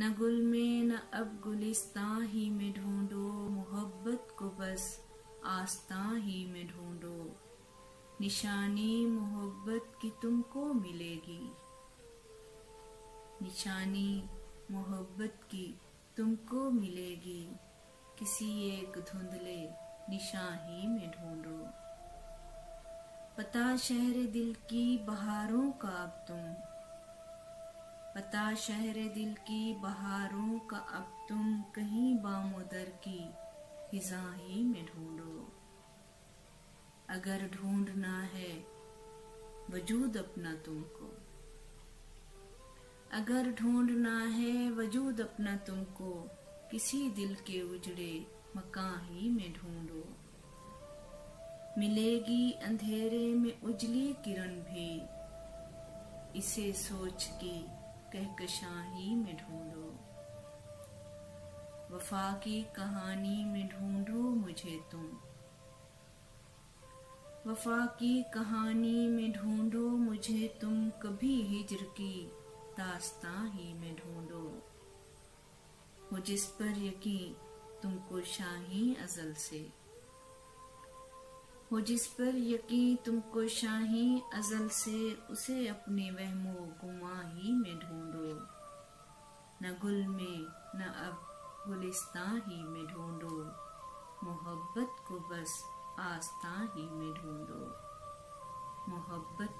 न गुल में न अब गुलिस्तां ही में ढूंढो, मोहब्बत को बस आस्ता ही में ढूंढो। निशानी मोहब्बत की तुमको मिलेगी। निशानी मोहब्बत की तुमको मिलेगी। किसी एक धुंधले निशान ही में ढूंढो। पता शहर दिल की बहारों का अब तुम पता शहर दिल की बहारों का अब तुम कहीं बामोदर की फिजा ही में ढूंढो। अगर ढूंढना है वजूद अपना तुमको। अगर ढूंढना है वजूद अपना तुमको, किसी दिल के उजड़े मकां ही में ढूंढो। मिलेगी अंधेरे में उजली किरण भी, इसे सोच के कहकशाही में ढूंढो। वफा की कहानी में ढूंढो मुझे तुम। वफा की कहानी में ढूंढो मुझे तुम। कभी हिजर की दास्ता ही में ढूंढो। वो जिस पर यकीन तुमको शाही अजल से। हो जिस पर यकीन तुमको शाही अजल से, उसे अपने वहमो गुमा ही में गुल में, न अब गुलिस्ता ही में ढूंढो। मोहब्बत को बस आस्था ही में ढूंढो। मोहब्बत